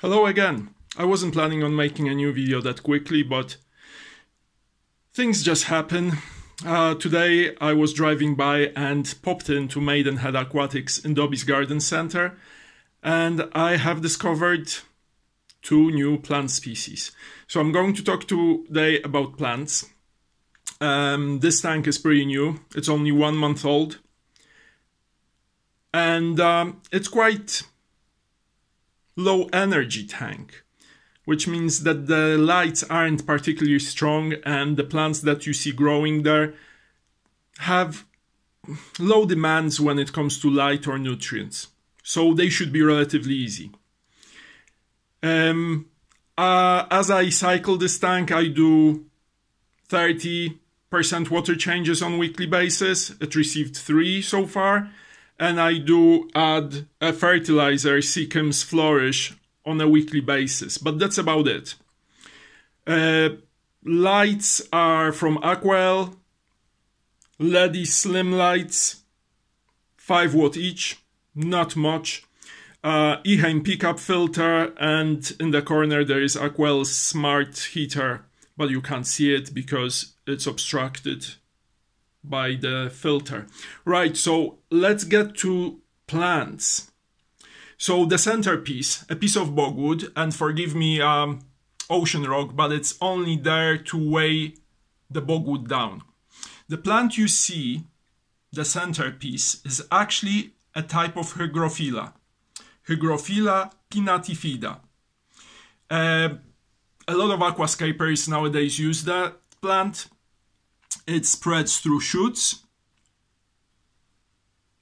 Hello again. I wasn't planning on making a new video that quickly, but things just happen. Uh, today I was driving by and popped into Maidenhead Aquatics in Dobbies Garden Centre, and I have discovered two new plant species. So I'm going to talk today about plants. Um, this tank is pretty new, it's only one month old, and um, it's quite low energy tank, which means that the lights aren't particularly strong and the plants that you see growing there have low demands when it comes to light or nutrients. So they should be relatively easy. Um, uh, as I cycle this tank, I do 30% water changes on weekly basis. It received three so far and I do add a fertilizer, Seachem's Flourish, on a weekly basis, but that's about it. Uh, lights are from Aquael, LED slim lights, 5 watt each, not much. Uh, Eheim pickup filter, and in the corner there is Aquael's smart heater, but you can't see it because it's obstructed by the filter. Right, so let's get to plants. So the centerpiece, a piece of bogwood, and forgive me, um, ocean rock, but it's only there to weigh the bogwood down. The plant you see, the centerpiece, is actually a type of hygrophila, Hygrophila pinnatifida. Uh, a lot of aquascapers nowadays use that plant it spreads through shoots,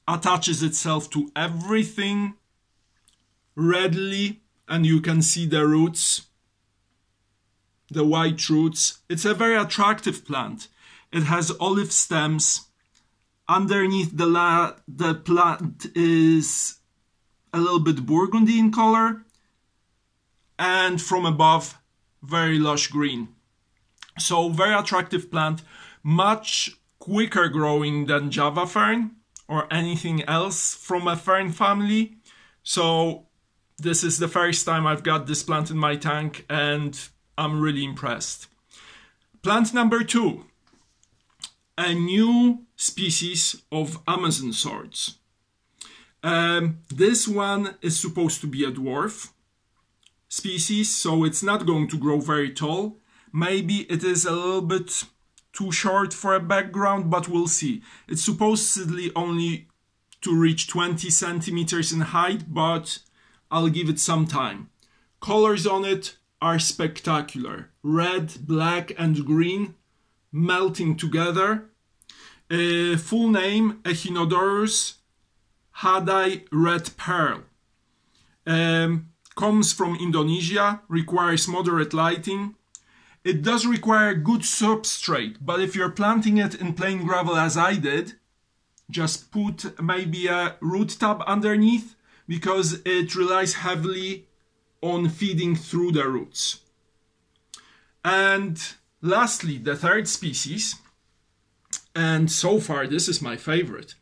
attaches itself to everything readily, and you can see the roots, the white roots. It's a very attractive plant. It has olive stems. Underneath the, la the plant is a little bit burgundy in color, and from above, very lush green. So very attractive plant much quicker growing than Java fern or anything else from a fern family. So this is the first time I've got this plant in my tank and I'm really impressed. Plant number two, a new species of Amazon swords. Um, this one is supposed to be a dwarf species, so it's not going to grow very tall. Maybe it is a little bit too short for a background, but we'll see. It's supposedly only to reach 20 centimeters in height, but I'll give it some time. Colors on it are spectacular. Red, black and green melting together. Uh, full name Echinodorus hadi red pearl. Um, comes from Indonesia, requires moderate lighting, it does require good substrate, but if you're planting it in plain gravel as I did, just put maybe a root tab underneath because it relies heavily on feeding through the roots. And lastly, the third species, and so far this is my favorite.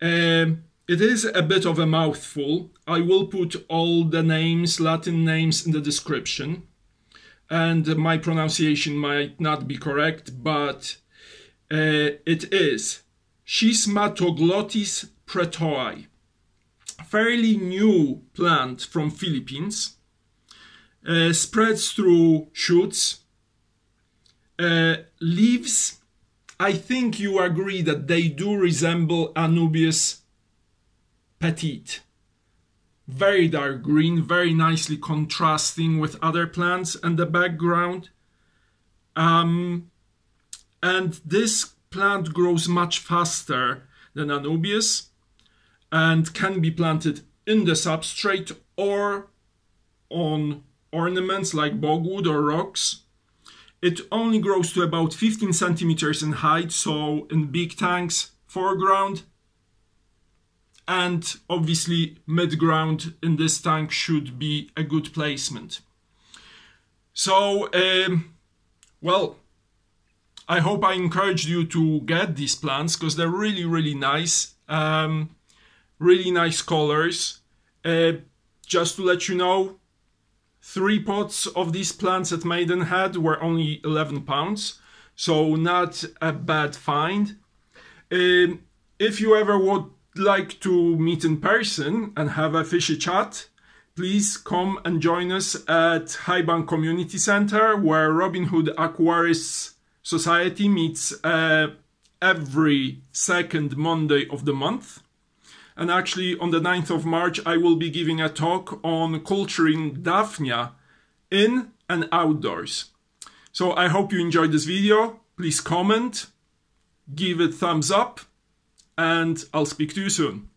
Um, it is a bit of a mouthful. I will put all the names, Latin names in the description and my pronunciation might not be correct, but uh, it is Schismatoglottis prietoi, fairly new plant from Philippines, uh, spreads through shoots, uh, leaves. I think you agree that they do resemble Anubias petite very dark green, very nicely contrasting with other plants and the background. Um, and this plant grows much faster than Anubias and can be planted in the substrate or on ornaments like bogwood or rocks. It only grows to about 15 centimeters in height, so in big tanks, foreground, and obviously mid-ground in this tank should be a good placement. So, um, well, I hope I encouraged you to get these plants because they're really, really nice. Um, really nice colors. Uh, just to let you know, Three pots of these plants at Maidenhead were only 11 pounds, so not a bad find. Um, if you ever would like to meet in person and have a fishy chat, please come and join us at Highbank Community Centre where Robin Hood Aquarists Society meets uh, every second Monday of the month. And actually, on the 9th of March, I will be giving a talk on culturing Daphnia in and outdoors. So I hope you enjoyed this video. Please comment, give it thumbs up, and I'll speak to you soon.